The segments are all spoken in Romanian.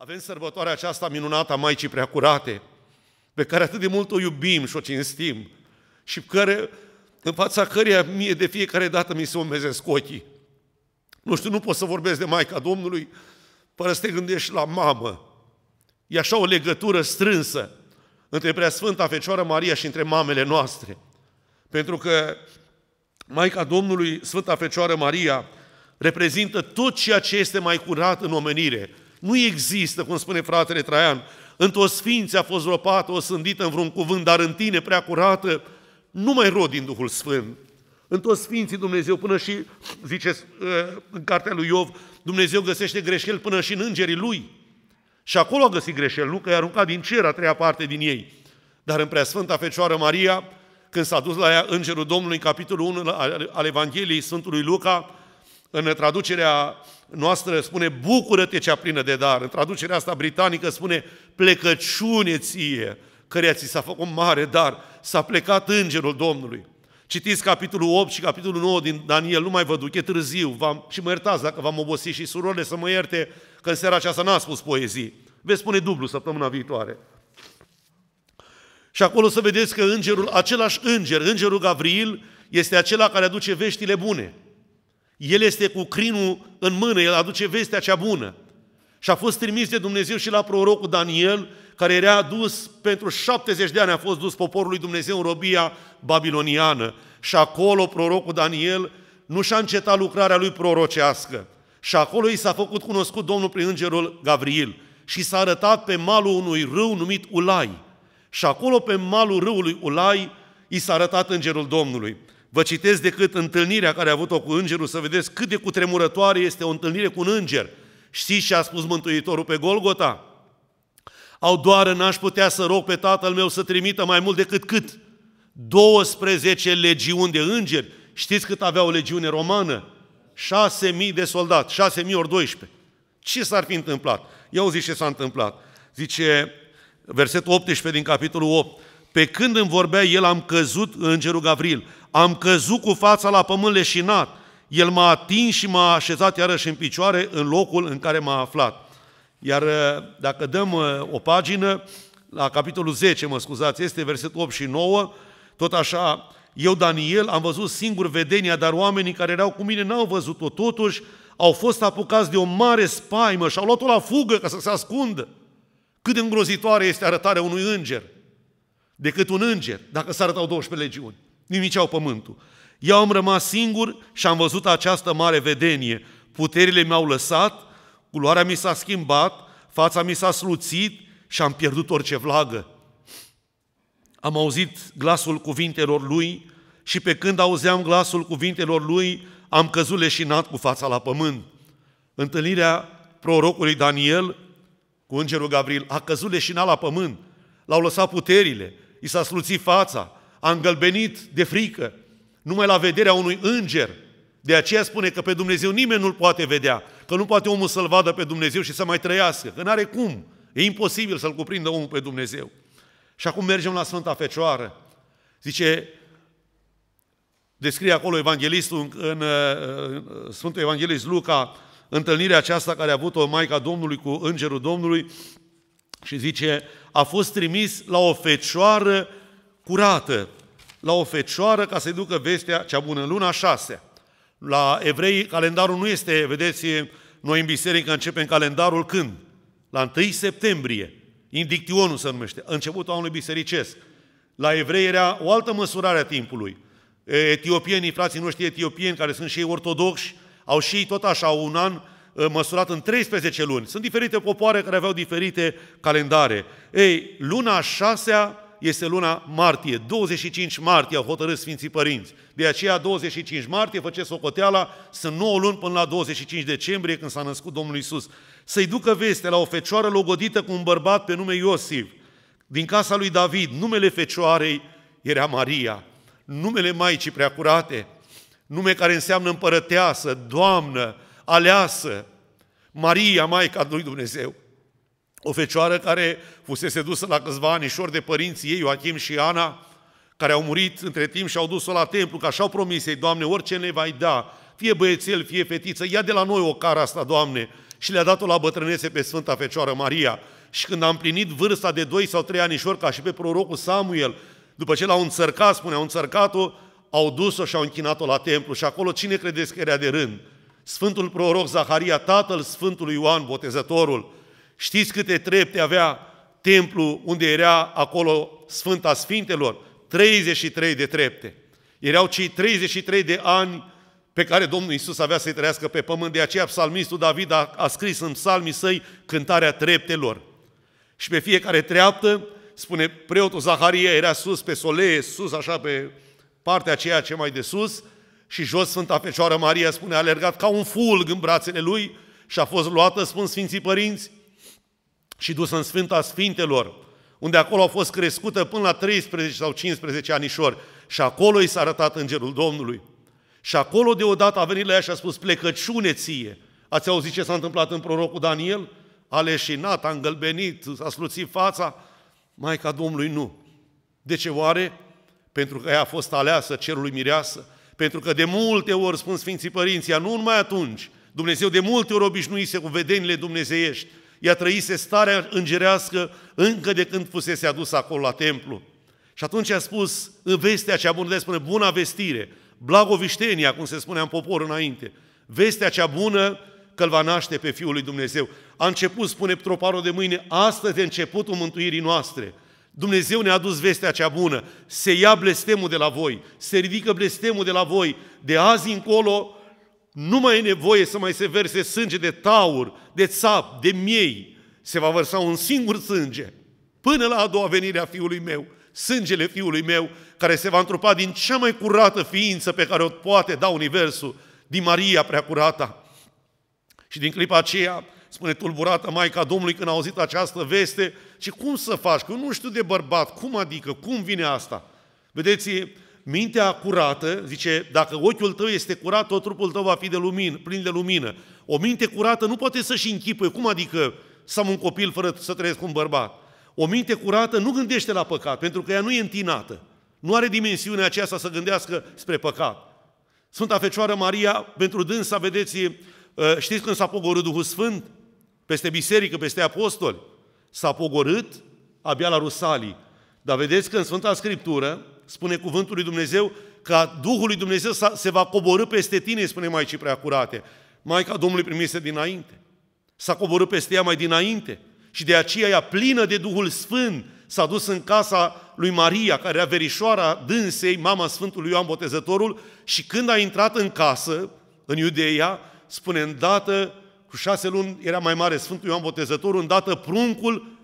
Avem sărbătoarea aceasta minunată a Maicii Preacurate, pe care atât de mult o iubim și o cinstim și care, în fața căreia mie de fiecare dată mi se umezesc ochii. Nu știu, nu pot să vorbesc de Maica Domnului fără să te gândești la mamă. E așa o legătură strânsă între Preasfânta Fecioară Maria și între mamele noastre. Pentru că Maica Domnului, Sfânta Fecioară Maria, reprezintă tot ceea ce este mai curat în omenire. Nu există, cum spune fratele Traian, în toți sfinții a fost ropată, o sândită în vreun cuvânt, dar în tine prea curată, nu mai rod din Duhul Sfânt. În toți sfinții Dumnezeu, până și, zice uh, în cartea lui Iov, Dumnezeu găsește greșeli până și în îngerii Lui. Și acolo a găsit greșeli, nu că i-a aruncat din cer a treia parte din ei. Dar în Preasfânta Fecioară Maria, când s-a dus la ea Îngerul Domnului în capitolul 1 al Evangheliei Sfântului Luca, în traducerea noastră spune bucură-te cea plină de dar. În traducerea asta britanică spune plecăciune ție, căreia ți s-a făcut mare dar. S-a plecat Îngerul Domnului. Citiți capitolul 8 și capitolul 9 din Daniel, nu mai vă duc, e târziu, v-am, și mă iertați dacă v-am obosit și surorile să mă ierte că în seara aceasta n-a spus poezii. Veți spune dublu săptămâna viitoare. Și acolo să vedeți că îngerul, același înger, îngerul Gavril, este acela care aduce veștile bune. El este cu crinul în mână, el aduce vestea cea bună. Și a fost trimis de Dumnezeu și la prorocul Daniel, care era dus pentru 70 de ani, a fost dus poporul lui Dumnezeu în robia babiloniană. Și acolo prorocul Daniel nu și-a încetat lucrarea lui prorocească. Și acolo i s-a făcut cunoscut Domnul prin îngerul Gavril și s-a arătat pe malul unui râu numit Ulai. Și acolo pe malul râului Ulai i s-a arătat îngerul Domnului. Vă citesc decât întâlnirea care a avut-o cu îngerul să vedeți cât de cutremurătoare este o întâlnire cu un înger. Știți ce a spus Mântuitorul pe Golgota? Au doar n-aș putea să rog pe tatăl meu să trimită mai mult decât cât? 12 legiuni de îngeri. Știți cât avea o legiune romană? 6.000 de soldați, 6.000 ori 12. Ce s-ar fi întâmplat? Ia auzi ce s-a întâmplat. Zice versetul 18 din capitolul 8. Pe când îmi vorbea el, am căzut, îngerul Gavril, am căzut cu fața la pământ leșinat. El m-a atins și m-a așezat iarăși în picioare în locul în care m-a aflat. Iar uh, dacă dăm uh, o pagină, la capitolul 10, mă scuzați, este versetul 8 și 9, tot așa, eu, Daniel, am văzut singur vedenia, dar oamenii care erau cu mine n-au văzut-o. Totuși, au fost apucați de o mare spaimă și au luat-o la fugă ca să se ascundă. Cât de îngrozitoare este arătarea unui înger decât un înger, dacă s arătau 12 legiuni. Nimiceau pământul. Eu am rămas singur și am văzut această mare vedenie. Puterile mi-au lăsat, culoarea mi s-a schimbat, fața mi s-a sluțit și am pierdut orice vlagă. Am auzit glasul cuvintelor lui și pe când auzeam glasul cuvintelor lui, am căzut leșinat cu fața la pământ. Întâlnirea prorocului Daniel cu îngerul Gabriel a căzut leșinat la pământ. L-au lăsat puterile, i s-a sluțit fața, a îngălbenit de frică, numai la vederea unui înger. De aceea spune că pe Dumnezeu nimeni nu-L poate vedea, că nu poate omul să-L vadă pe Dumnezeu și să mai trăiască, că n-are cum. E imposibil să-L cuprindă omul pe Dumnezeu. Și acum mergem la Sfânta Fecioară. Zice, descrie acolo evanghelistul în, în, în Sfântul Evanghelist Luca, întâlnirea aceasta care a avut-o Maica Domnului cu Îngerul Domnului și zice, a fost trimis la o fecioară curată, la o fecioară ca să-i ducă vestea cea bună, în luna șasea. La evrei calendarul nu este, vedeți, noi în biserică începem calendarul când? La 1 septembrie. Indictionul se numește, începutul anului bisericesc. La evrei era o altă măsurare a timpului. Etiopienii, frații noștri etiopieni, care sunt și ei ortodoxi, au și ei tot așa un an măsurat în 13 luni. Sunt diferite popoare care aveau diferite calendare. Ei, luna a șasea este luna martie. 25 martie au hotărât Sfinții Părinți. De aceea 25 martie, faceți socoteala, sunt 9 luni până la 25 decembrie când s-a născut Domnul Isus. Să-i ducă veste la o fecioară logodită cu un bărbat pe nume Iosif, din casa lui David. Numele fecioarei era Maria. Numele Maicii Preacurate, nume care înseamnă împărăteasă, doamnă, aleasă, Maria, Maica lui Dumnezeu. O fecioară care fusese dusă la câțiva anișori de părinții ei, Joachim și Ana, care au murit între timp și au dus-o la templu, că așa au promis ei, Doamne, orice ne vai da, fie băiețel, fie fetiță, ia de la noi o cara asta, Doamne, și le-a dat-o la bătrânețe pe Sfânta Fecioară Maria. Și când a împlinit vârsta de 2 sau 3 anișori, ca și pe prorocul Samuel, după ce l-au înțărcat, spune, au înțărcat-o, au dus-o și au închinat-o la templu. Și acolo cine credeți că era de rând? Sfântul proroc Zaharia, tatăl Sfântului Ioan, botezătorul. Știți câte trepte avea templu unde era acolo Sfânta Sfintelor? 33 de trepte. Erau cei 33 de ani pe care Domnul Isus avea să-i trăiască pe pământ. De aceea psalmistul David a, a scris în psalmii săi cântarea treptelor. Și pe fiecare treaptă, spune preotul Zaharia, era sus pe solee, sus așa pe partea aceea ce mai de sus, și jos Sfânta Fecioară Maria, spune, a alergat ca un fulg în brațele lui și a fost luată, spun Sfinții Părinți, și dusă în Sfânta Sfintelor, unde acolo a fost crescută până la 13 sau 15 anișori. Și acolo i s-a arătat Îngerul Domnului. Și acolo deodată a venit la ea și a spus, plecăciune ție. Ați auzit ce s-a întâmplat în prorocul Daniel? A leșinat, a îngălbenit, a sluțit fața. Maica Domnului nu. De ce oare? Pentru că ea a fost aleasă cerului mireasă. Pentru că de multe ori, spun Sfinții Părinții, nu numai atunci, Dumnezeu de multe ori obișnuise cu vedenile dumnezeiești, ea trăise starea îngerească încă de când fusese adus acolo la templu. Și atunci a spus în vestea cea bună, de spune buna vestire, blagoviștenia, cum se spunea în popor înainte, vestea cea bună că îl va naște pe Fiul lui Dumnezeu. A început, spune Troparul de mâine, astăzi e începutul mântuirii noastre. Dumnezeu ne-a adus vestea cea bună, se ia blestemul de la voi, se ridică blestemul de la voi. De azi încolo nu mai e nevoie să mai se verse sânge de taur, de țap, de miei. Se va vărsa un singur sânge până la a doua venire a Fiului meu, sângele Fiului meu, care se va întrupa din cea mai curată ființă pe care o poate da Universul, din Maria Preacurata. Și din clipa aceea, spune tulburată Maica Domnului când a auzit această veste, și cum să faci? Că eu nu știu de bărbat, cum adică, cum vine asta? Vedeți, mintea curată, zice, dacă ochiul tău este curat, tot trupul tău va fi de lumină, plin de lumină. O minte curată nu poate să-și închipuie. Cum adică să am un copil fără să trăiesc cu un bărbat? O minte curată nu gândește la păcat, pentru că ea nu e întinată. Nu are dimensiunea aceasta să gândească spre păcat. Sfânta Fecioară Maria, pentru dânsa, vedeți, ă, știți când s-a pogorât Duhul Sfânt? Peste biserică, peste apostoli. S-a pogorât abia la Rusalii. Dar vedeți că în Sfânta Scriptură spune cuvântul lui Dumnezeu că Duhul lui Dumnezeu se va coborâ peste tine, spune Maicii prea curate. Maica Domnului primise dinainte. S-a coborât peste ea mai dinainte. Și de aceea ea plină de Duhul Sfânt s-a dus în casa lui Maria, care era verișoara dânsei, mama Sfântului Ioan Botezătorul, și când a intrat în casă, în Iudeia, spune, îndată, cu șase luni era mai mare Sfântul Ioan Botezătorul, îndată pruncul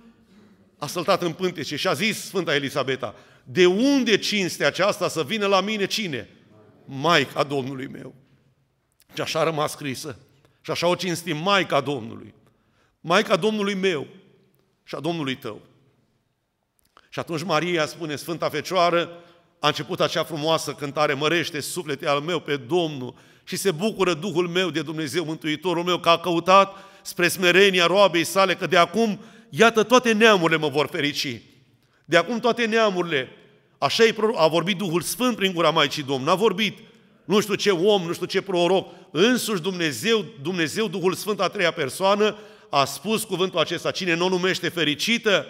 a săltat în pântece și a zis Sfânta Elisabeta, de unde cinste aceasta să vină la mine cine? Maica Domnului meu. Și așa a rămas scrisă. Și așa o cinstim Maica Domnului. Maica Domnului meu și a Domnului tău. Și atunci Maria spune, Sfânta Fecioară, a început acea frumoasă cântare, mărește suflete al meu pe Domnul și se bucură Duhul meu de Dumnezeu, Mântuitorul meu, că a căutat spre smerenia roabei sale, că de acum, iată, toate neamurile mă vor ferici. De acum toate neamurile. Așa a vorbit Duhul Sfânt prin gura Maicii Domnului. N-a vorbit nu știu ce om, nu știu ce proroc. Însuși Dumnezeu, Dumnezeu, Duhul Sfânt a treia persoană, a spus cuvântul acesta. Cine nu o numește fericită,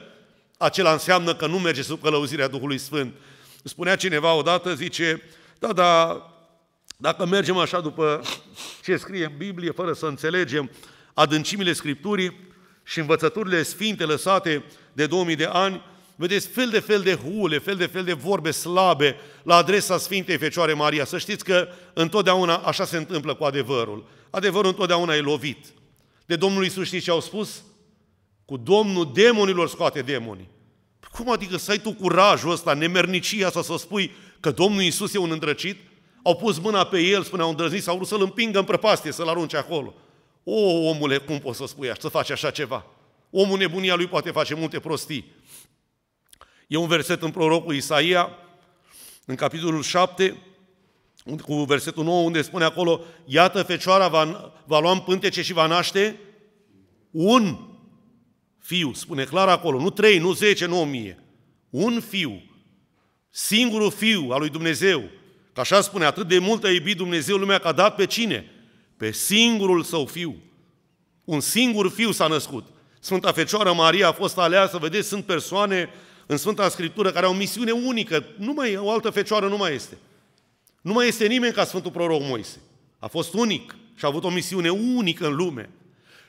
acela înseamnă că nu merge sub călăuzirea Duhului Sfânt. Spunea cineva odată, zice, da, da, dacă mergem așa după ce scrie în Biblie, fără să înțelegem adâncimile Scripturii și învățăturile sfinte lăsate de 2000 de ani, vedeți fel de fel de hule, fel de fel de vorbe slabe la adresa Sfintei Fecioare Maria. Să știți că întotdeauna așa se întâmplă cu adevărul. Adevărul întotdeauna e lovit. De Domnul Iisus știți ce au spus? Cu Domnul demonilor scoate demonii. Cum adică să ai tu curajul ăsta, nemernicia asta să spui că Domnul Iisus e un îndrăcit? Au pus mâna pe el, spuneau îndrăznit, sau vrut să-l împingă în prăpastie, să-l arunce acolo. O, omule, cum poți să spui așa, să faci așa ceva? Omul nebunia lui poate face multe prostii. E un verset în prorocul Isaia, în capitolul 7, cu versetul 9, unde spune acolo, iată, fecioara va, va lua în pântece și va naște un fiu, spune clar acolo, nu trei, nu zece, nu o mie, un fiu, singurul fiu al lui Dumnezeu, că așa spune, atât de mult a iubit Dumnezeu lumea că a dat pe cine? Pe singurul său fiu. Un singur fiu s-a născut. Sfânta Fecioară Maria a fost aleasă, vedeți, sunt persoane în Sfânta Scriptură care au o misiune unică. Nu mai, o altă fecioară nu mai este. Nu mai este nimeni ca Sfântul Proroc Moise. A fost unic și a avut o misiune unică în lume.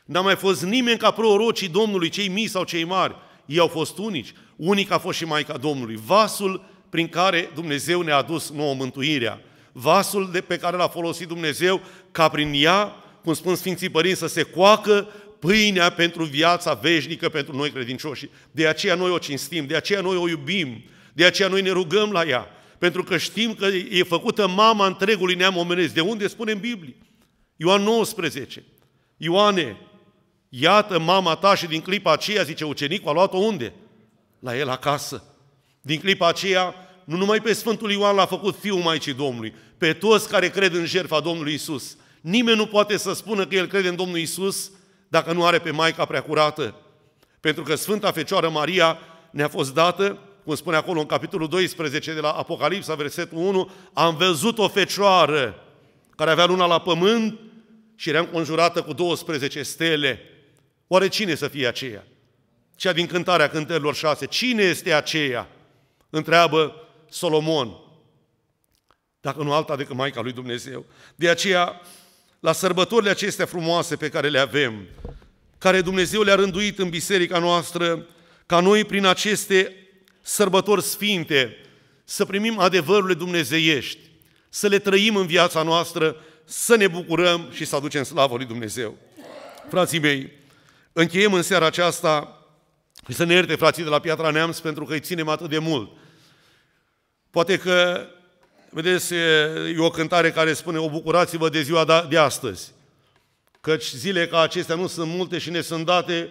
N-a mai fost nimeni ca prorocii Domnului, cei mici sau cei mari. Ei au fost unici. Unic a fost și Maica Domnului. Vasul prin care Dumnezeu ne-a adus nouă mântuirea. Vasul de pe care l-a folosit Dumnezeu ca prin ea, cum spun Sfinții Părinți, să se coacă pâinea pentru viața veșnică pentru noi credincioși. De aceea noi o cinstim, de aceea noi o iubim, de aceea noi ne rugăm la ea, pentru că știm că e făcută mama întregului neam omenesc. De unde spune în Biblie? Ioan 19. Ioane, iată mama ta și din clipa aceea, zice ucenicul, a luat-o unde? La el acasă. Din clipa aceea, nu numai pe Sfântul Ioan l-a făcut Fiul Maicii Domnului, pe toți care cred în jertfa Domnului Isus. Nimeni nu poate să spună că el crede în Domnul Isus dacă nu are pe Maica Preacurată. Pentru că Sfânta Fecioară Maria ne-a fost dată, cum spune acolo în capitolul 12 de la Apocalipsa, versetul 1, am văzut o fecioară care avea luna la pământ și era înconjurată cu 12 stele. Oare cine să fie aceea? Cea din cântarea cântărilor șase. Cine este aceea? Întreabă Solomon. Dacă nu alta decât Maica lui Dumnezeu. De aceea la sărbătorile acestea frumoase pe care le avem, care Dumnezeu le-a rânduit în biserica noastră, ca noi prin aceste sărbători sfinte să primim adevărurile dumnezeiești, să le trăim în viața noastră, să ne bucurăm și să aducem slavă lui Dumnezeu. Frații mei, încheiem în seara aceasta și să ne ierte frații de la Piatra Neamț pentru că îi ținem atât de mult. Poate că Vedeți, e o cântare care spune, o bucurați-vă de ziua da, de astăzi. Căci zile ca acestea nu sunt multe și ne sunt date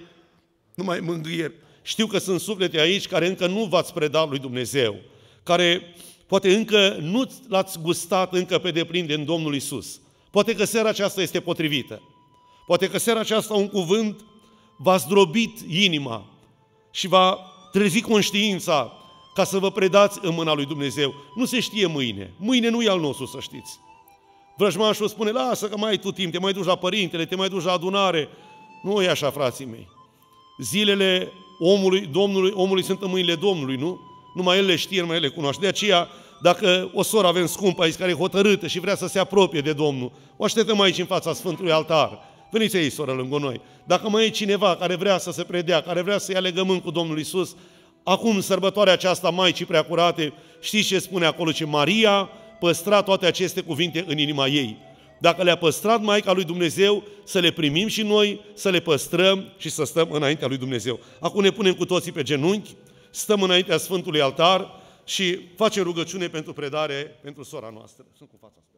numai mângâieri. Știu că sunt suflete aici care încă nu v-ați predat lui Dumnezeu, care poate încă nu l-ați gustat încă pe deplin din Domnul Isus. Poate că seara aceasta este potrivită. Poate că seara aceasta un cuvânt v-a zdrobit inima și va trezi conștiința ca să vă predați în mâna lui Dumnezeu. Nu se știe mâine. Mâine nu e al nostru, să știți. Vrăjmașul spune, lasă că mai ai tu timp, te mai duci la părintele, te mai duci la adunare. Nu e așa, frații mei. Zilele omului, Domnului, omului sunt în mâinile Domnului, nu? Numai El le știe, numai El le cunoaște. De aceea, dacă o soră avem scumpă aici, care e hotărâtă și vrea să se apropie de Domnul, o așteptăm aici în fața Sfântului Altar. Veniți aici, soră, lângă noi. Dacă mai e cineva care vrea să se predea, care vrea să ia legământ cu Domnul Isus, Acum, sărbătoarea aceasta Maicii Preacurate, știți ce spune acolo? Ce Maria păstra toate aceste cuvinte în inima ei. Dacă le-a păstrat Maica lui Dumnezeu, să le primim și noi, să le păstrăm și să stăm înaintea lui Dumnezeu. Acum ne punem cu toții pe genunchi, stăm înaintea Sfântului Altar și facem rugăciune pentru predare pentru sora noastră. Sunt cu fața asta.